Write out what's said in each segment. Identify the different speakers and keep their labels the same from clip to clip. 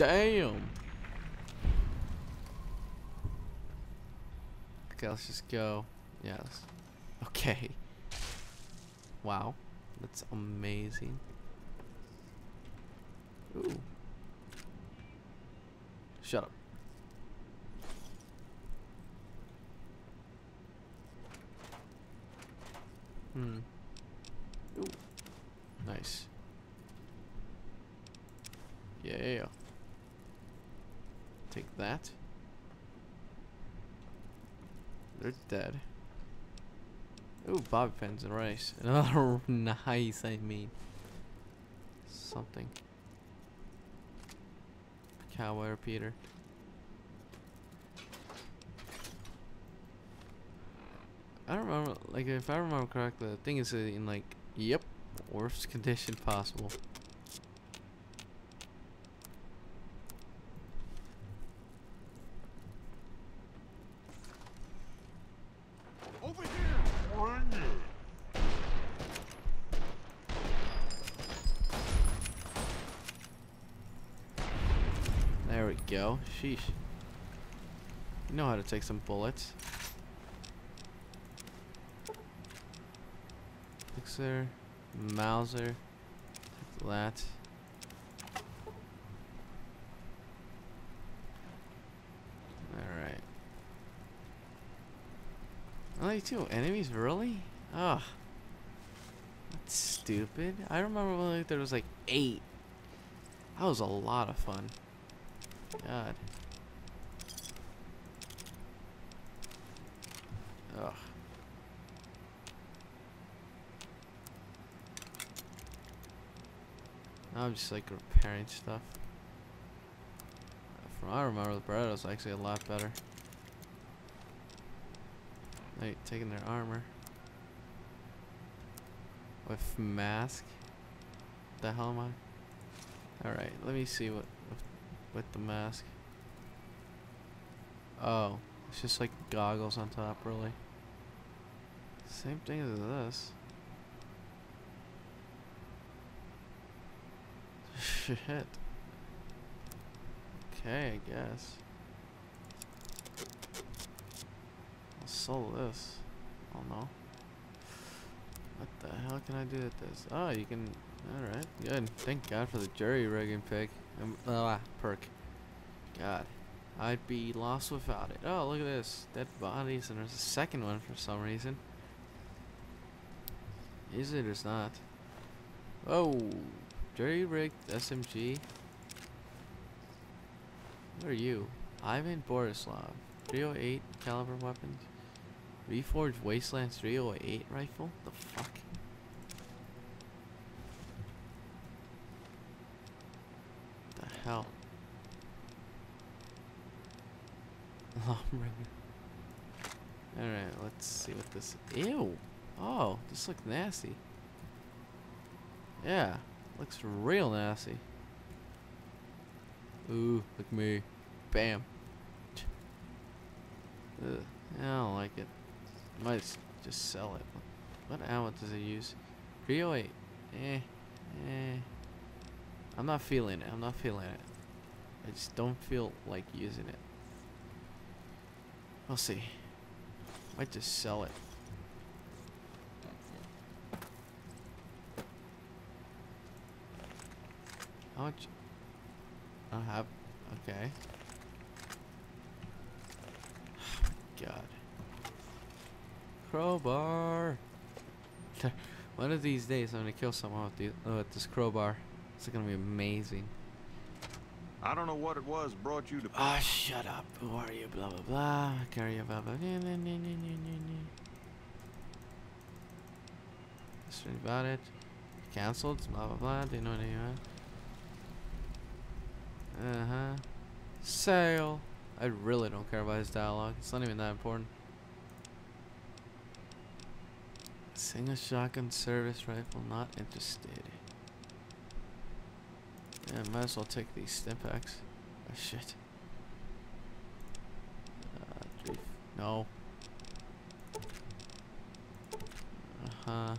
Speaker 1: Damn. Okay, let's just go. Yes. Okay. Wow. That's amazing. Ooh. Shut up. Hmm. Ooh. Nice. Yeah. Take that. They're dead. Ooh, bobby pins and rice. Another nice, I mean. Something. Cowboy repeater. I don't remember, like, if I remember correctly, the thing is uh, in, like, yep, worst condition possible.
Speaker 2: Over here! Bring it!
Speaker 1: There we go. Sheesh. You know how to take some bullets. Fixer, Mauser, take that. Alright. Only two enemies, really? Ugh. That's stupid. I remember when like, there was like eight. That was a lot of fun. God. Ugh. Now I'm just like repairing stuff. From I remember, the was actually a lot better. Like taking their armor with mask. The hell am I? All right, let me see what with, the mask. Oh, it's just like goggles on top, really. Same thing as this. Shit. Okay, I guess. I'll sell this. Oh no. What the hell can I do with this? Oh, you can. Alright, good. Thank God for the jury rigging pick. Uh, perk. God. I'd be lost without it. Oh, look at this. Dead bodies, and there's a second one for some reason. Is it or is not? Oh, jury rigged SMG. What are you? Ivan Borislav. 308 caliber weapons. Reforged Wasteland 308 rifle? The fuck? The hell? Alright, let's see what this. Ew! Oh, this looks nasty. Yeah, looks real nasty. Ooh, look me. Bam. Ugh, I don't like it. Might just sell it. What ammo does it use? 308. Eh. Eh. I'm not feeling it. I'm not feeling it. I just don't feel like using it. We'll see. Might just sell it. How much? I have. Okay. God. Crowbar. One of these days, I'm gonna kill someone with, the, uh, with this crowbar. It's gonna be amazing.
Speaker 2: I don't know what it was brought you to.
Speaker 1: Ah, shut up. Who are you? Blah blah blah. Carry a blah blah. Nah, nah, nah. That's really about it. Cancelled. Blah blah blah. Didn't know anyone. Uh huh. Sale. I really don't care about his dialogue. It's not even that important. Single shotgun service rifle. Not interested. Yeah, might as well take these stim packs. Oh shit. Uh. No. Uh huh.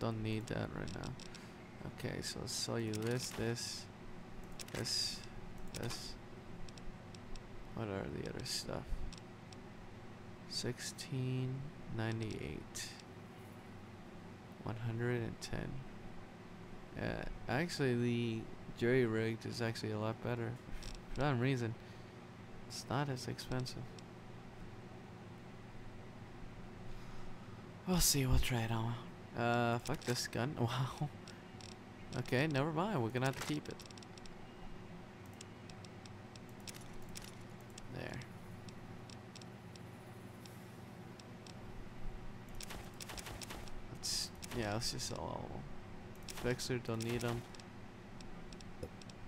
Speaker 1: Don't need that right now. Okay, so I'll sell you this, this, this, this. What are the other stuff? 1698. 110. Yeah, actually the jury rigged is actually a lot better. For some reason, it's not as expensive. We'll see, we'll try it on. Uh, fuck this gun. Wow. Okay, never mind. We're gonna have to keep it. There. Let's, yeah, let's just sell all of them. Fixer, don't need them.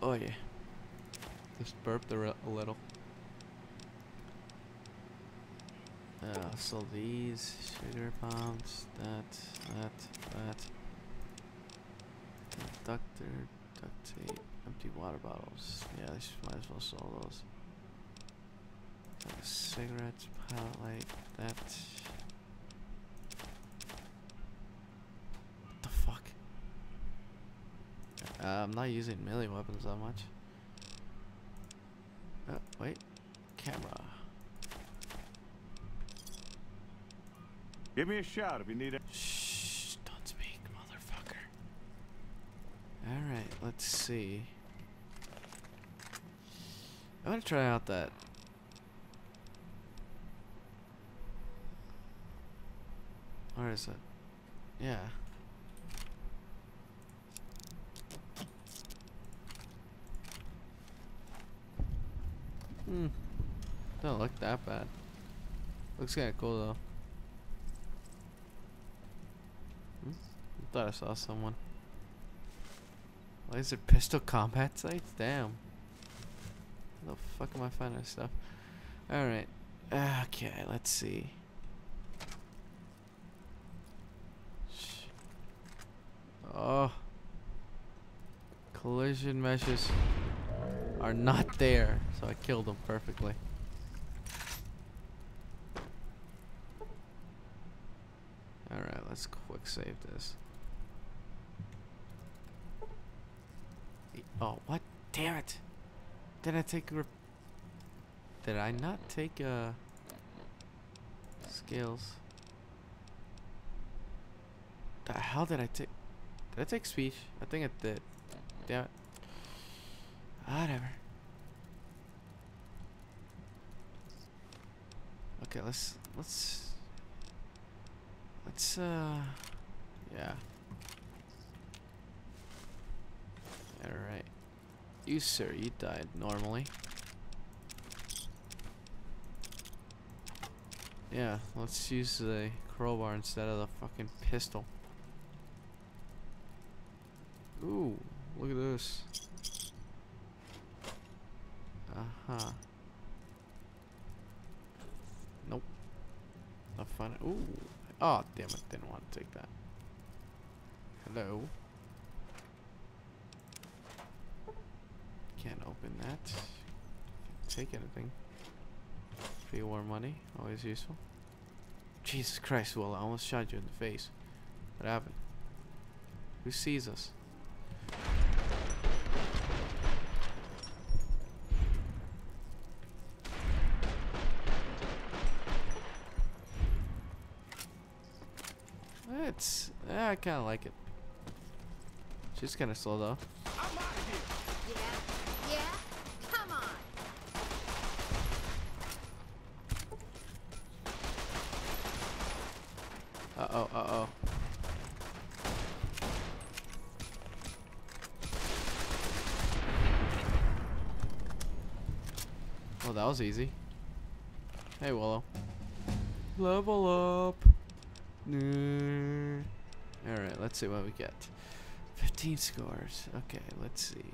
Speaker 1: Oh yeah. Just burped a, a little. Uh, so these sugar bombs, that, that, that. Conductor, duct tape, empty water bottles. Yeah, I might as well sell those. Cigarettes, pilot light, that. What the fuck? Uh, I'm not using melee weapons that much. Oh, wait. Camera.
Speaker 2: Give me a shout if you need it.
Speaker 1: Shh, don't speak, motherfucker. Alright, let's see. I'm gonna try out that. Where is it? Yeah. Hmm. Don't look that bad. Looks kinda cool though. Hmm? I thought I saw someone. Laser pistol combat sights? Damn. How the fuck am I finding this stuff? Alright. Okay, let's see. Oh. Collision meshes are not there, so I killed them perfectly. Alright, let's quick save this. Oh, what? Damn it! Did I take rep- Did I not take, uh... Skills? The hell did I take? Did I take speech? I think I did. Damn it. Whatever. Okay, let's let's let's uh yeah. Alright. You sir, you died normally. Yeah, let's use the crowbar instead of the fucking pistol. Ooh, look at this. Uh-huh. Nope. Not fun. Ooh. Oh, damn it. Didn't want to take that. Hello. Can't open that. Can't take anything. Pre-war money. Always useful. Jesus Christ, Will. I almost shot you in the face. What happened? Who sees us? Kind of like it. She's kind of slow though.
Speaker 2: I'm out of here.
Speaker 3: Yeah? Yeah? Come on!
Speaker 1: Uh oh, uh oh. Oh, that was easy. Hey, Willow. Level up. Alright, let's see what we get. 15 scores. Okay, let's see.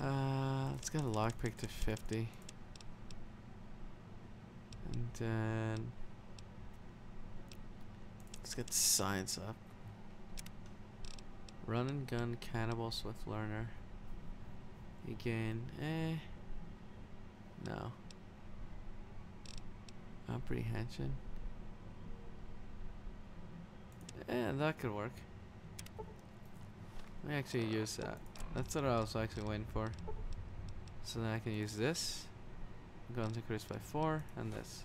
Speaker 1: Uh, let's get a lockpick to 50. And then. Let's get science up. Run and gun cannibal swift learner. Again, eh. No. Comprehension. Eh, that could work. Let me actually use that. That's what I was actually waiting for. So then I can use this. Go to increase by 4 and this.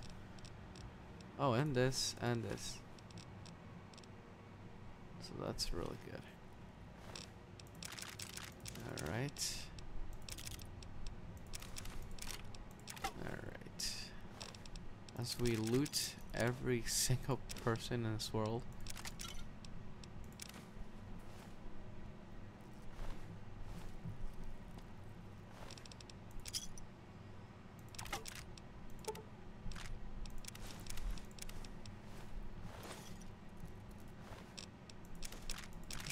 Speaker 1: Oh, and this and this. So that's really good. Alright. Alright. As we loot every single person in this world.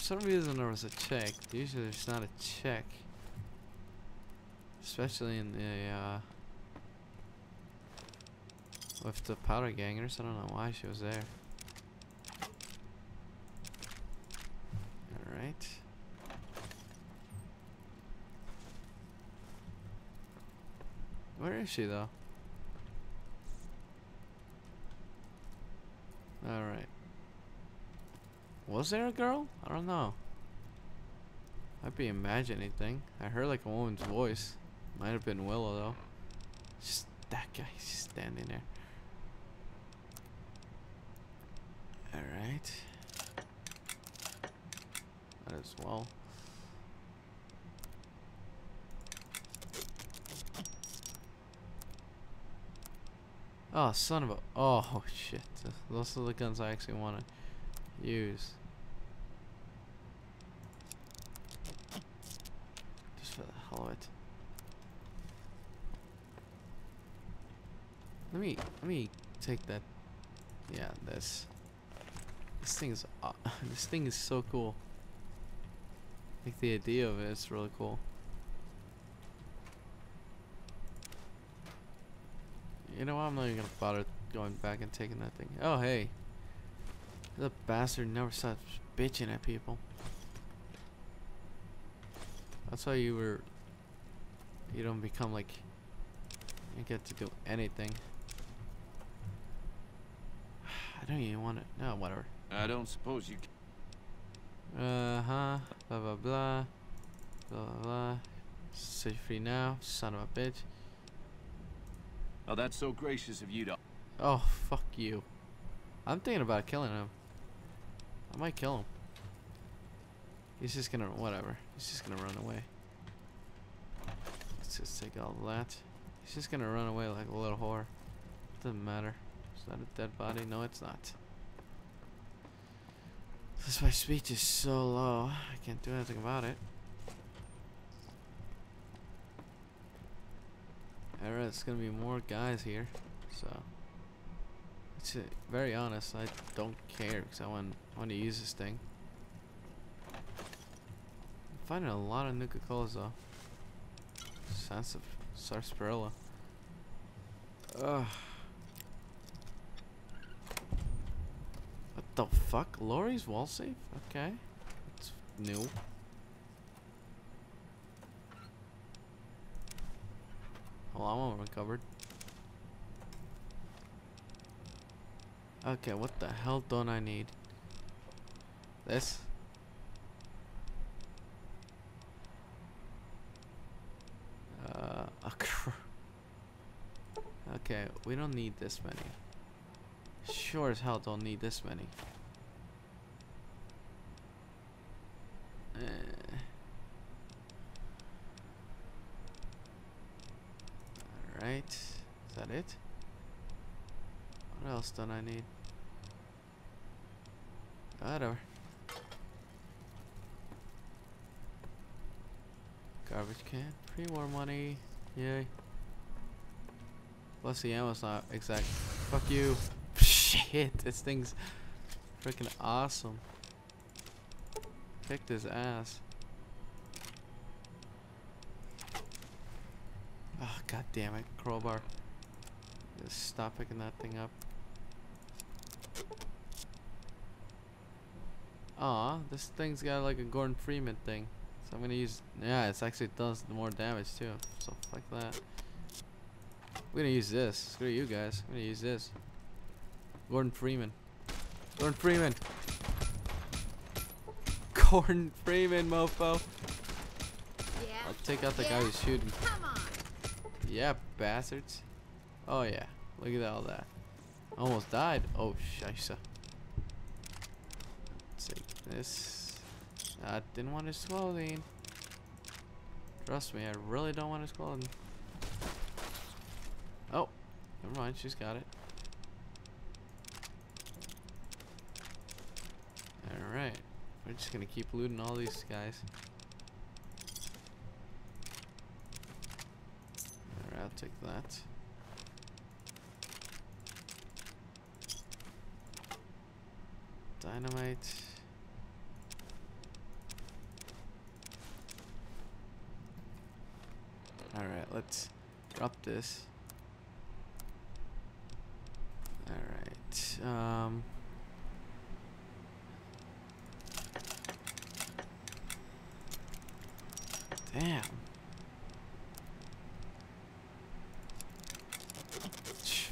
Speaker 1: Some reason there was a check. Usually there's not a check. Especially in the uh with the powder gangers. I don't know why she was there. Alright. Where is she though? Alright. Was there a girl? I don't know. Might be imagining thing. I heard like a woman's voice. Might have been Willow though. Just that guy standing there. Alright. Might as well. Oh, son of a. Oh, shit. Those are the guns I actually want to use. Of it. Let me, let me take that. Yeah, this. This thing is, uh, this thing is so cool. Like the idea of it is really cool. You know what? I'm not even gonna bother going back and taking that thing. Oh hey, the bastard never stops bitching at people. That's why you were. You don't become like. You get to do anything. I don't even want to. No, whatever.
Speaker 2: I don't suppose you.
Speaker 1: Uh huh. Blah blah blah. Blah blah blah. Set free now, son of a bitch.
Speaker 2: Oh, that's so gracious of you to.
Speaker 1: Oh fuck you. I'm thinking about killing him. I might kill him. He's just gonna whatever. He's just gonna run away. Just take all that. He's just gonna run away like a little whore. Doesn't matter. Is that a dead body? No, it's not. This my speech is so low. I can't do anything about it. Alright, it's gonna be more guys here, so it's uh, very honest. I don't care because I want want to use this thing. I'm finding a lot of Nuka Colas though. Of sarsaparilla. Ugh. What the fuck? Lori's wall safe? Okay, it's new. Well, I'm all recovered. Okay, what the hell don't I need? This? Uh, a cr okay, we don't need this many. Sure as hell don't need this many. Eh. Alright. Is that it? What else don't I need? Whatever. Garbage can. Pre-war money. Yay. Plus the ammo's not exact. Fuck you. Shit, this thing's freaking awesome. Kicked his ass. Ah, oh, god damn it, crowbar. Just stop picking that thing up. Aw, this thing's got like a Gordon Freeman thing. So I'm gonna use, yeah, it's actually does more damage too. So fuck that. We're gonna use this. Screw you guys. We're gonna use this. Gordon Freeman. Gordon Freeman. Gordon Freeman, mofo.
Speaker 3: Yeah.
Speaker 1: I'll take out the guy who's shooting.
Speaker 3: Come on.
Speaker 1: Yeah, bastards. Oh yeah, look at all that. Almost died. Oh, scheisse. Take this. I didn't want his clothing. Trust me, I really don't want his clothing. Never mind, she's got it. Alright, we're just gonna keep looting all these guys. Alright, I'll take that. Dynamite. Alright, let's drop this. Alright, um... Damn.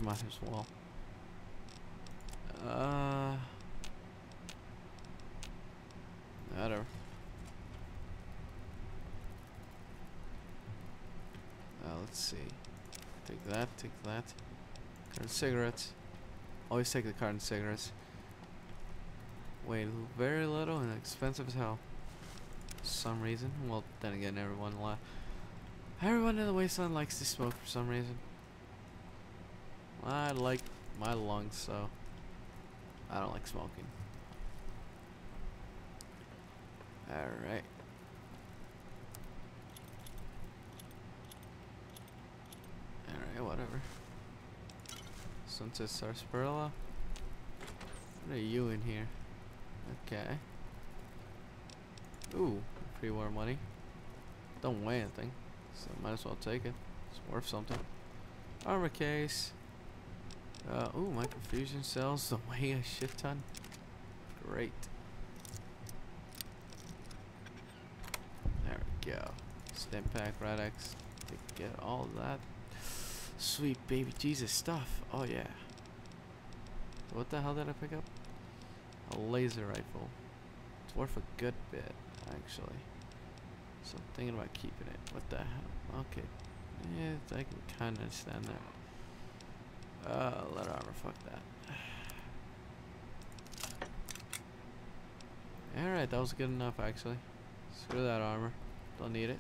Speaker 1: Might as well. Uh... Whatever. Uh, let's see. Take that, take that. Carton cigarettes. Always take the carton cigarettes. Wait, very little and expensive as hell. Some reason. Well, then again, everyone Everyone in the wasteland likes to smoke for some reason. I like my lungs, so I don't like smoking. Alright. Alright, whatever. Sunset Sarsaparilla. What are you in here? Okay. Ooh, pre-war money. Don't weigh anything, so might as well take it. It's worth something. Armor case. Uh, ooh, microfusion cells. The weigh a shit ton. Great. There we go. Stim pack, Rad-X. To get all that sweet baby Jesus stuff. Oh yeah. What the hell did I pick up? A laser rifle. It's worth a good bit, actually. So I'm thinking about keeping it. What the hell? Okay. Yeah, I can kind of understand that. Uh, letter armor, fuck that. Alright, that was good enough, actually. Screw that armor. Don't need it.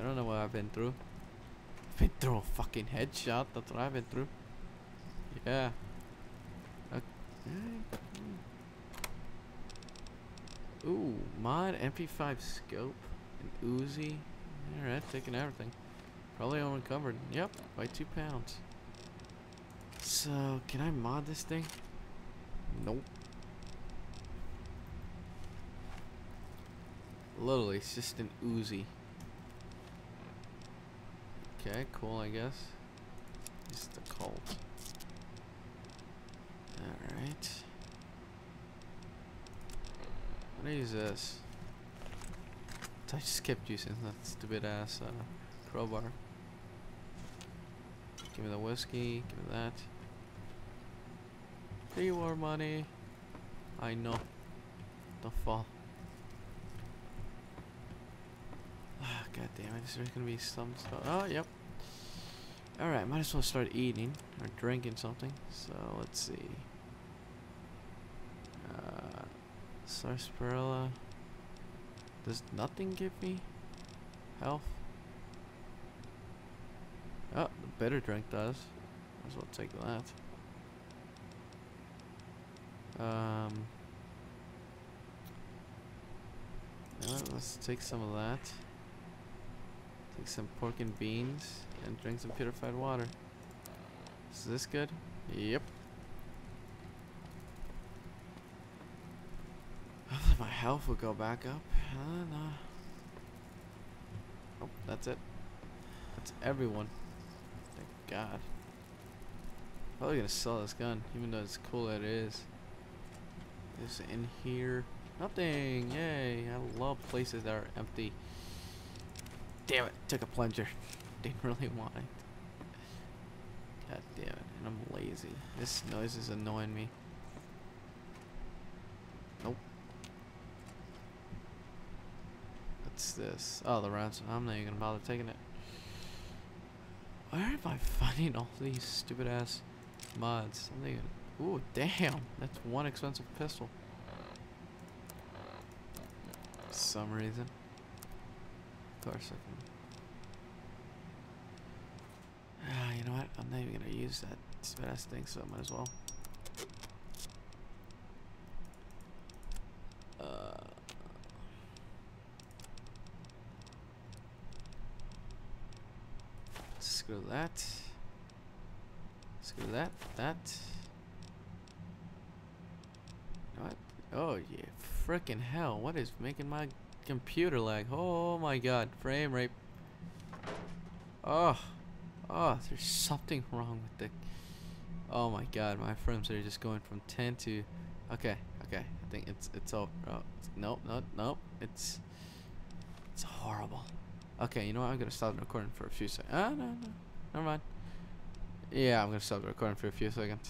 Speaker 1: I don't know what I've been through. I've been through a fucking headshot. That's what I've been through. Yeah. Okay. Ooh, mod MP5 scope, an Uzi. Alright, taking everything. Probably all uncovered. Yep, by two pounds. So, can I mod this thing? Nope. Literally, it's just an Uzi. Okay, cool, I guess. Just the Colt. Alright. What is this? I just kept using that stupid ass uh, crowbar. Give me the whiskey, give me that. Pay war money. I know. Don't fall. Ah, God damn it, is there gonna be some stuff? Oh, yep. Alright, might as well start eating or drinking something. So, let's see. Uh, sarsaparilla. Does nothing give me health? Oh, the bitter drink does. Might as well take that. Um, let's take some of that. Take some pork and beans and drink some purified water. Is this good? Yep. Hopefully my health will go back up. Oh, that's it. That's everyone. Thank God. Probably gonna sell this gun, even though it's cool that it is. Is in here? Nothing. Yay! I love places that are empty. Damn it! Took a plunger. Didn't really want it. God damn it! And I'm lazy. This noise is annoying me. Nope. What's this? Oh, the ransom. I'm not even gonna bother taking it. Where am I finding all these stupid ass mods? I'm thinking, ooh, damn, that's one expensive pistol. some reason. Of course I can. Ah, you know what? I'm not even gonna use that stupid ass thing, so I might as well. Uh, screw that. Screw that. That. What? Oh yeah, freaking hell! What is making my computer lag? Oh my god, frame rate. Oh, oh, there's something wrong with the. Oh my god, my frames are just going from 10 to. Okay, okay, I think it's it's all... Oh, it's, nope, nope, nope. It's it's horrible. Okay, you know what? I'm gonna stop the recording for a few seconds. Ah, no, no, never mind. Yeah, I'm gonna stop the recording for a few seconds.